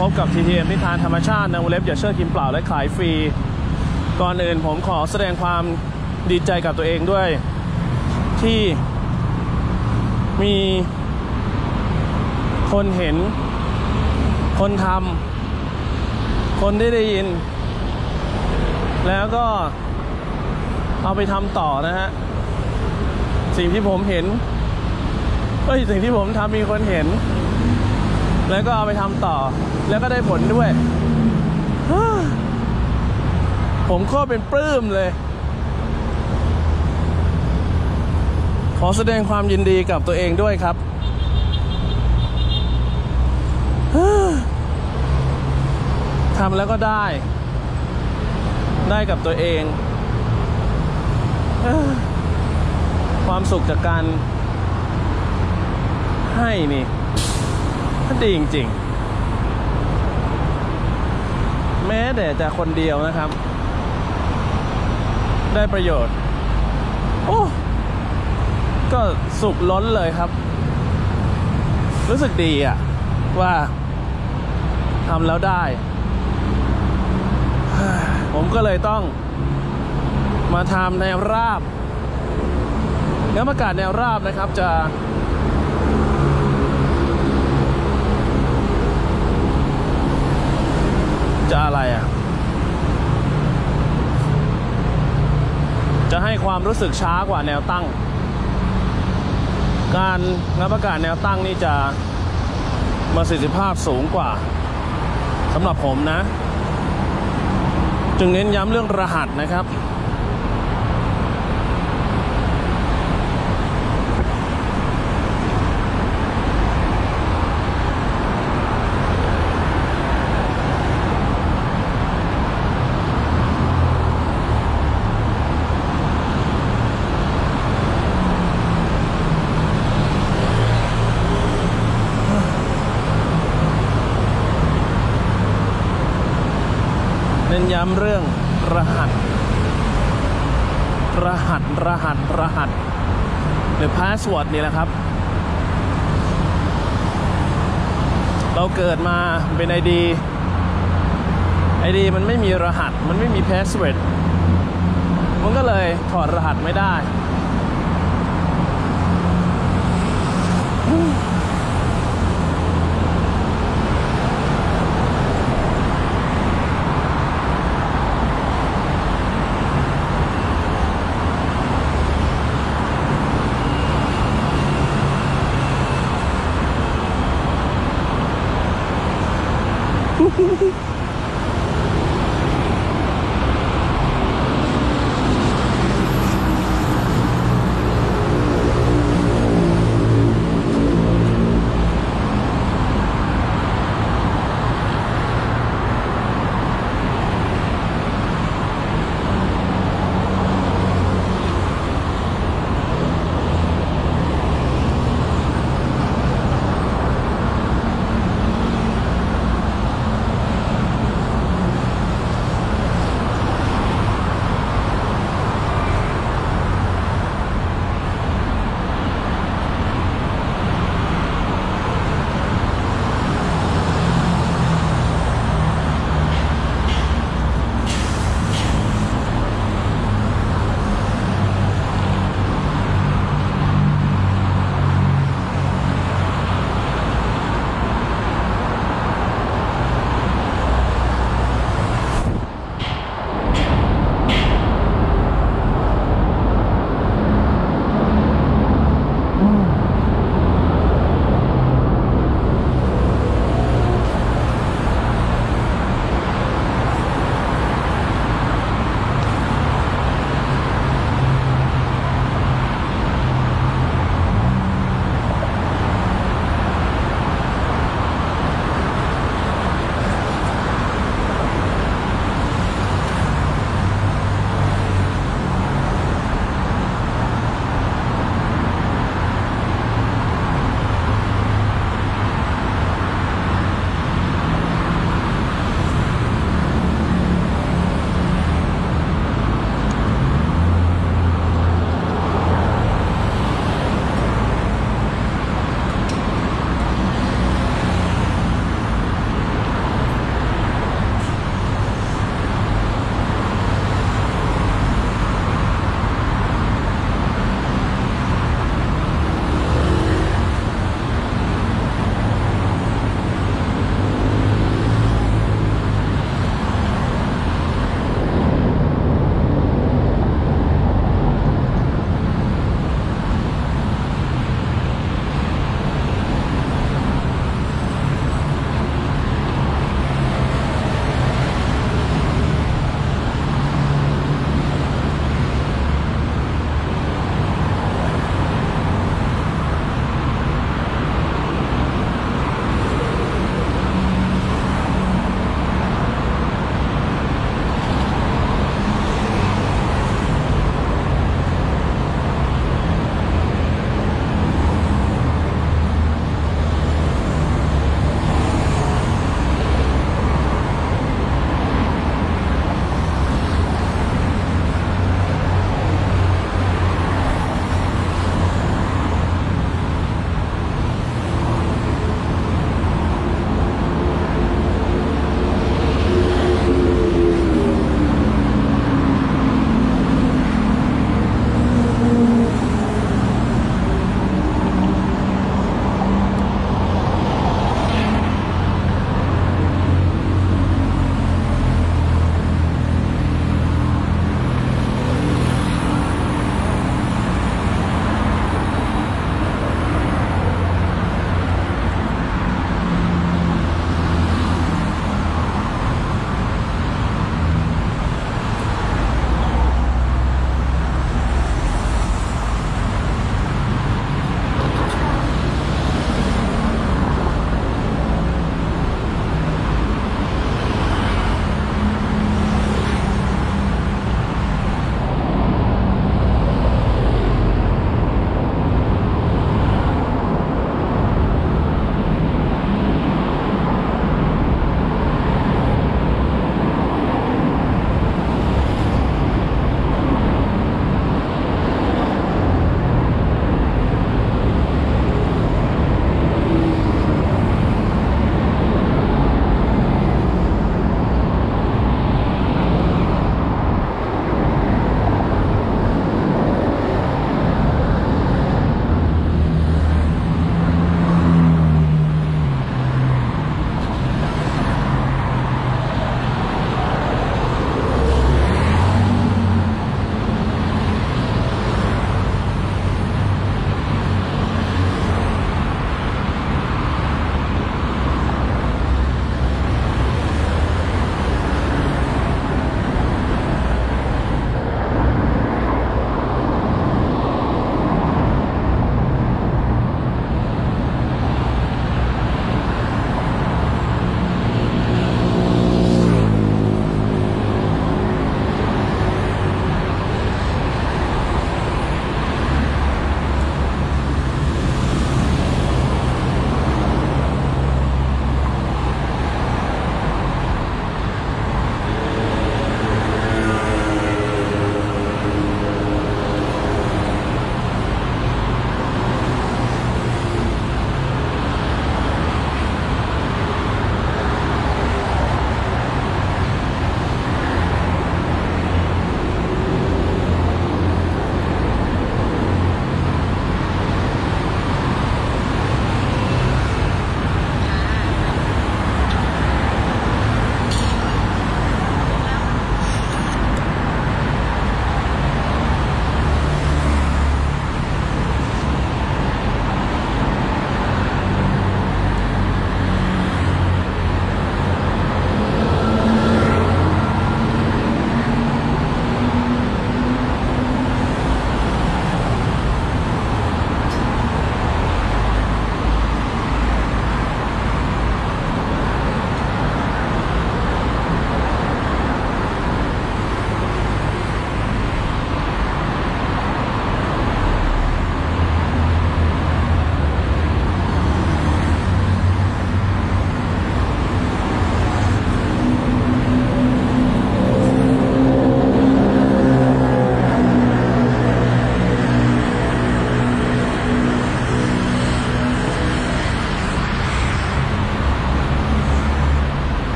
ดีครับพบกับ TTM นิทานธรรมชาติในวงเล็บอย่าเชื่อกินเปล่าและขายฟรี ก่อนอื่นผมขอแสดงความดีใจกับตัวเองด้วย ที่มีคนเห็น คนทำคนได้ได้ยิน แล้วก็เอาไปทำต่อนะฮะ สิ่งที่ผมเห็นเอ้ย สิ่งที่ผมทำมีคนเห็น แล้วก็เอาไปทำต่อ แล้วก็ได้ผลด้วย ผมก็เป็นปลื้มเลย ขอแสดงความยินดีกับตัวเองด้วยครับ ทำแล้วก็ได้ ได้กับตัวเอง ความสุขจากการให้นี่ ดีจริงๆ แม้แต่จะคนเดียวนะครับ ได้ประโยชน์ โอ้ ก็สุขล้นเลยครับ รู้สึกดีอะว่าทำแล้วได้ ผมก็เลยต้องมาทำแนวราบแล้วอากาศแนวราบนะครับจะ จะอะไรอะ จะให้ความรู้สึกช้ากว่าแนวตั้ง การนับอากาศแนวตั้งนี่จะประสิทธิภาพสูงกว่าสำหรับผมนะ จึงเน้นย้ำเรื่องรหัสนะครับ ย้ำเรื่องรหัส รหัส รหัส รหัส หรือ password นี่แหละครับ เราเกิดมาเป็นไอดีไอดีมันไม่มีรหัส มันไม่มี password มันก็เลยถอดรหัสไม่ได้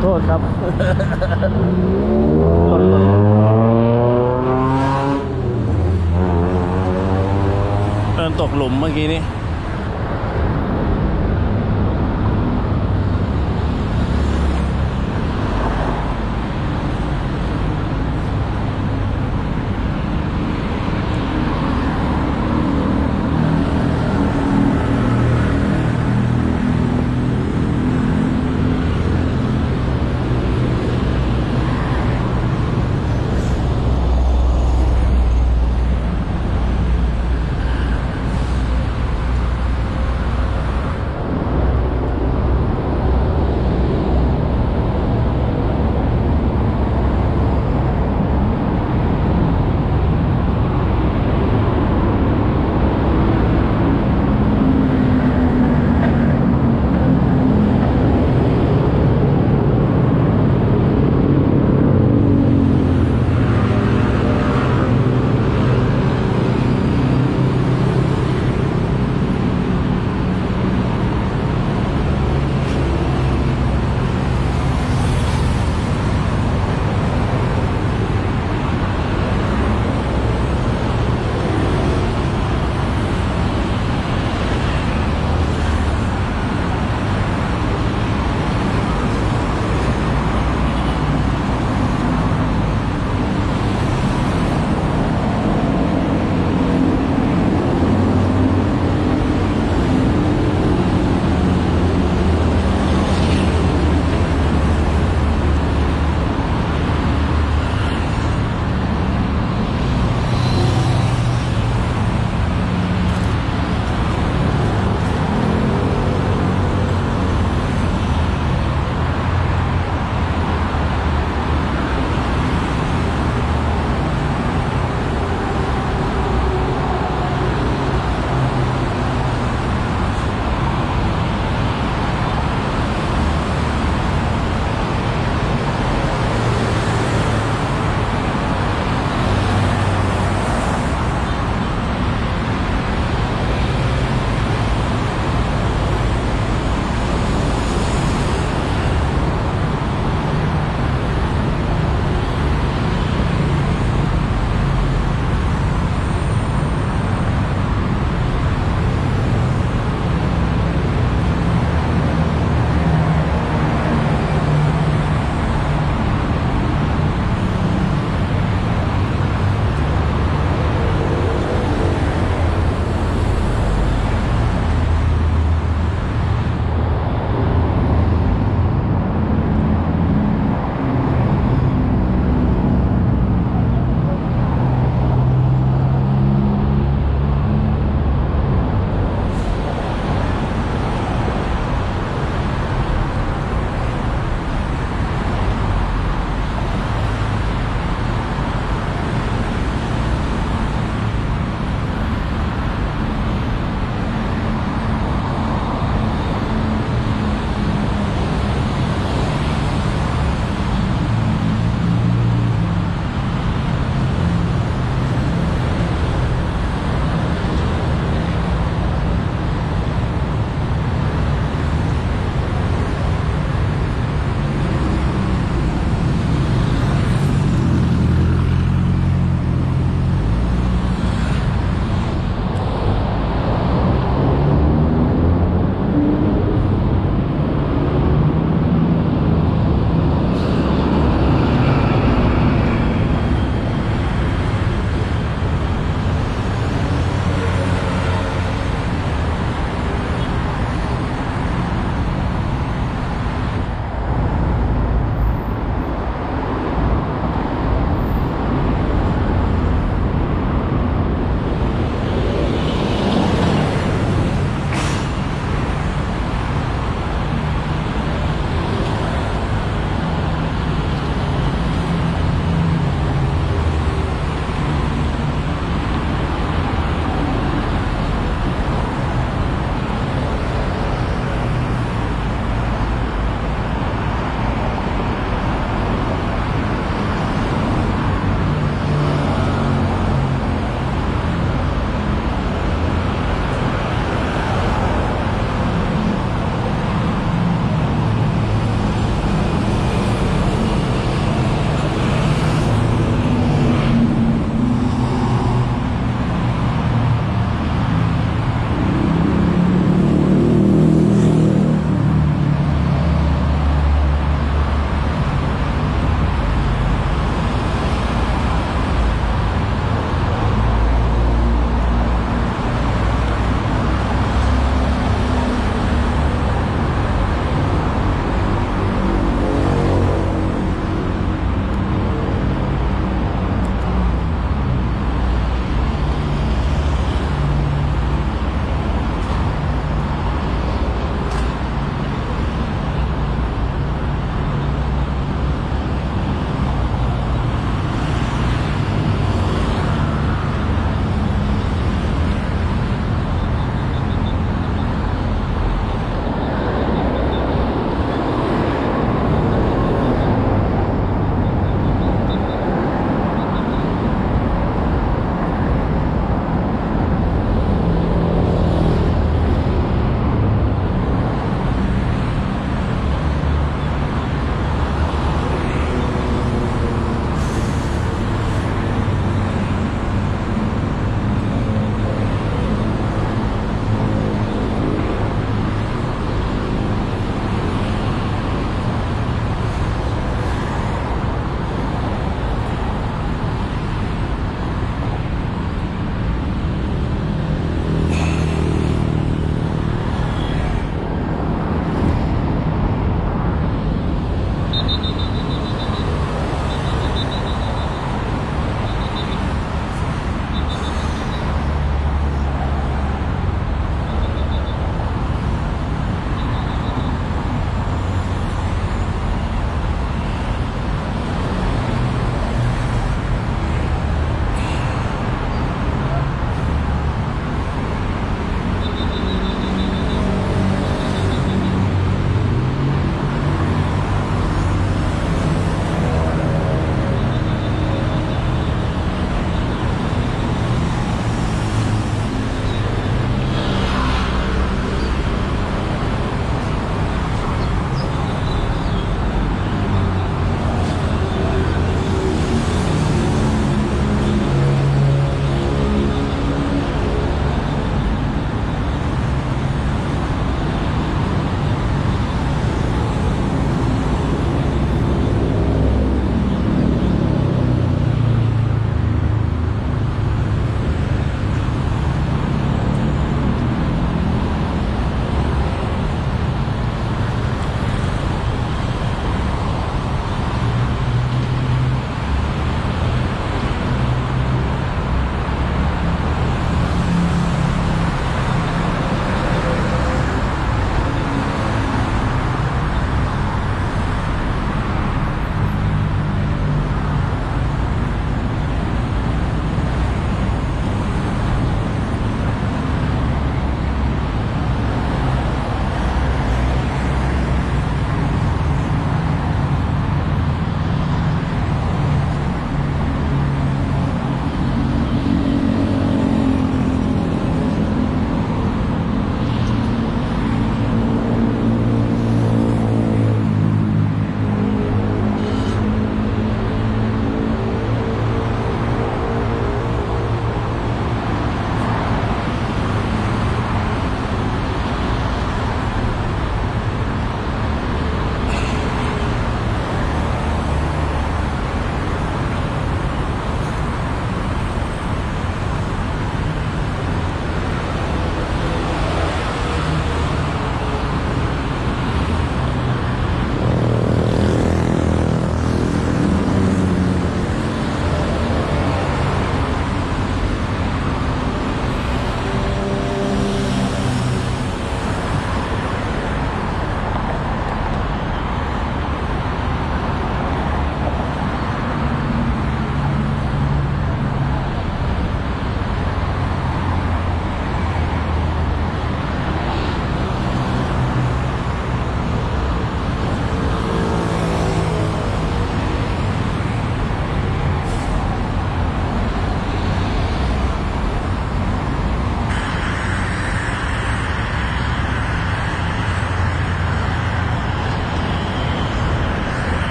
โทษครับ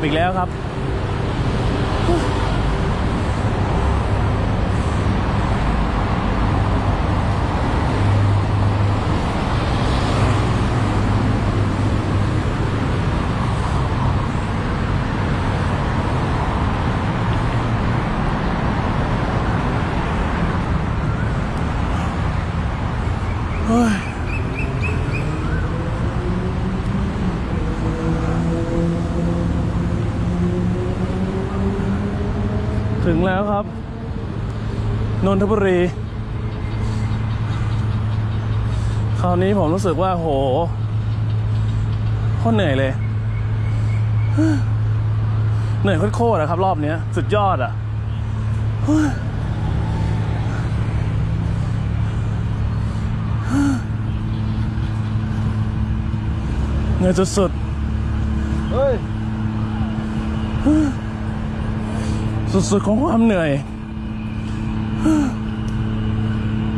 บอีกแล้วครับ เฮ้ย ถึงแล้วครับ นน ทบุรี คราวนี้ผมรู้สึกว่าโหโคตรเหนื่อยเลย เหนื่อยโคตรๆนะครับ รอบเนี้ยสุดยอดอะเหนื่อยสุดเฮ้ยๆสุดๆของความเหนื่อย เ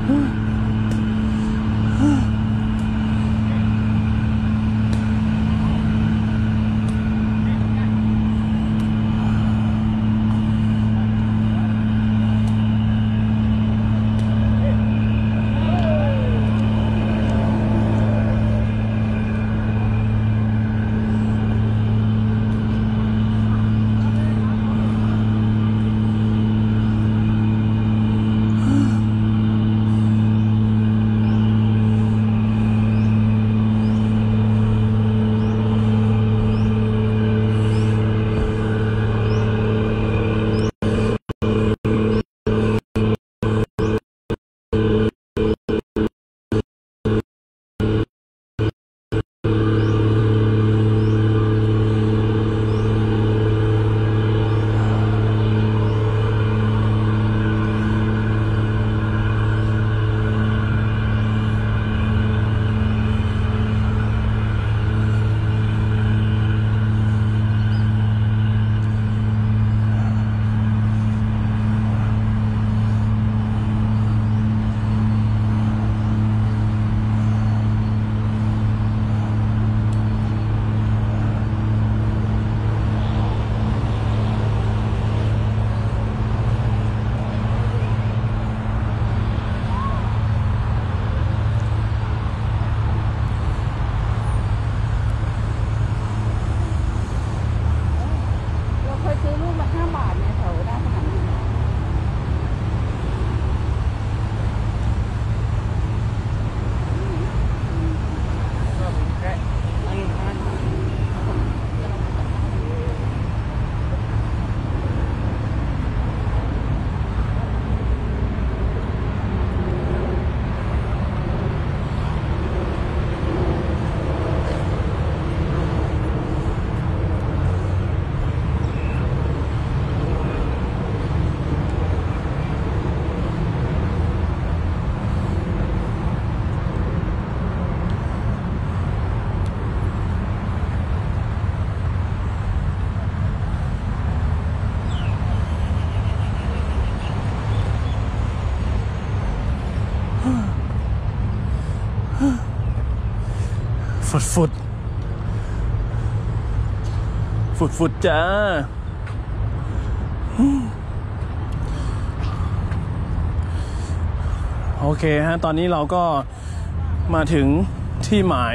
ร ฝุดฟุดฟุดฟุดจ้าโอเคฮะ ตอนนี้เราก็มาถึงที่หมาย